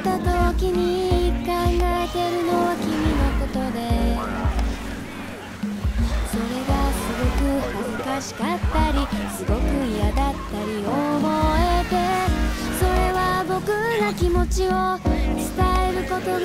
た時に考えてるのは君のことで。それがすごく恥ずかしかったりすごく嫌だったり思えてそれは僕が気持ちを伝えること